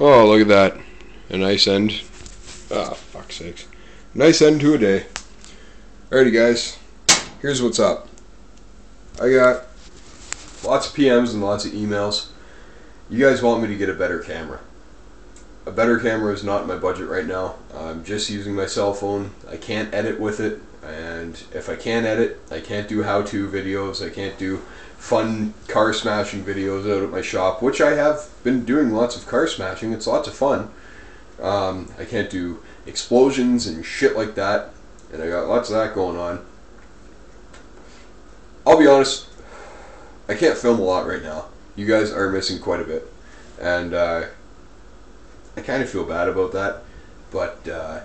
Oh, look at that. A nice end. Ah, fuck sakes. Nice end to a day. Alrighty, guys. Here's what's up. I got lots of PMs and lots of emails. You guys want me to get a better camera. A better camera is not in my budget right now. I'm just using my cell phone. I can't edit with it. And if I can't edit, I can't do how-to videos. I can't do fun car smashing videos out at my shop, which I have been doing lots of car smashing. It's lots of fun. Um, I can't do explosions and shit like that, and I got lots of that going on. I'll be honest, I can't film a lot right now. You guys are missing quite a bit, and uh, I kind of feel bad about that. But uh,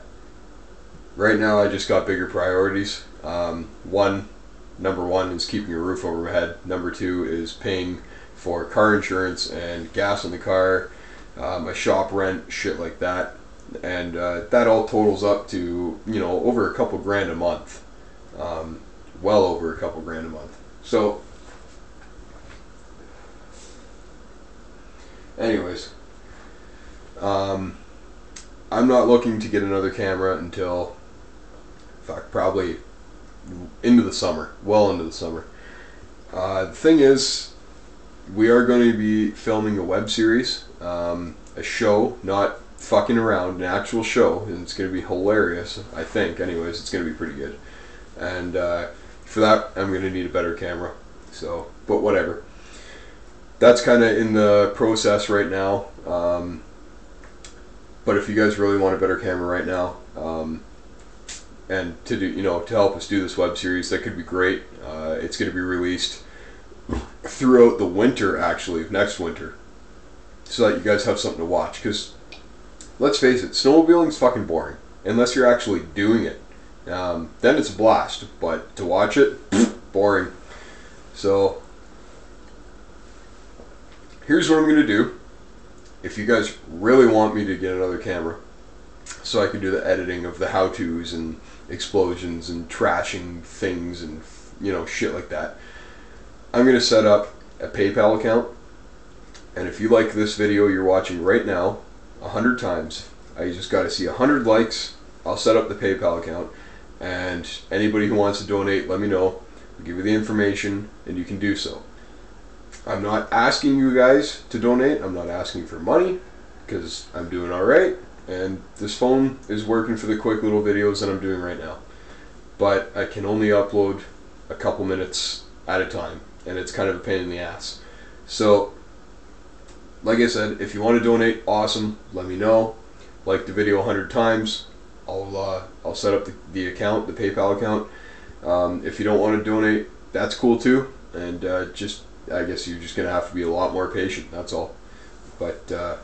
right now, I just got bigger priorities. Um, one, number one is keeping a roof over my head. Number two is paying for car insurance and gas in the car, my shop rent, shit like that, and uh, that all totals up to you know over a couple grand a month, um, well over a couple grand a month. So, anyways, um, I'm not looking to get another camera until, fuck, probably into the summer, well into the summer. Uh, the thing is, we are going to be filming a web series, um, a show, not fucking around, an actual show, and it's going to be hilarious. I think, anyways, it's going to be pretty good. And uh, for that, I'm going to need a better camera. So, but whatever. That's kind of in the process right now. Um, but if you guys really want a better camera right now, um, and to do you know to help us do this web series that could be great. Uh, it's going to be released throughout the winter actually next winter. So that you guys have something to watch because let's face it snowmobiling is fucking boring unless you're actually doing it. Um, then it's a blast but to watch it boring. So here's what i'm going to do if you guys really want me to get another camera so i can do the editing of the how-to's and explosions and trashing things and you know shit like that. I'm gonna set up a PayPal account, and if you like this video you're watching right now, a hundred times, I just got to see a hundred likes. I'll set up the PayPal account, and anybody who wants to donate, let me know. I'll give you the information, and you can do so. I'm not asking you guys to donate. I'm not asking for money because I'm doing all right and this phone is working for the quick little videos that I'm doing right now. But I can only upload a couple minutes at a time, and it's kind of a pain in the ass. So, like I said, if you want to donate, awesome. Let me know. Like the video 100 times. I'll uh, I'll set up the, the account, the PayPal account. Um, if you don't want to donate, that's cool too. And uh, just I guess you're just gonna have to be a lot more patient. That's all. But uh,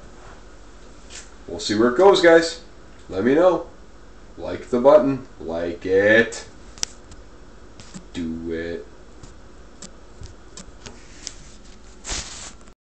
we'll see where it goes, guys. Let me know. Like the button. Like. It.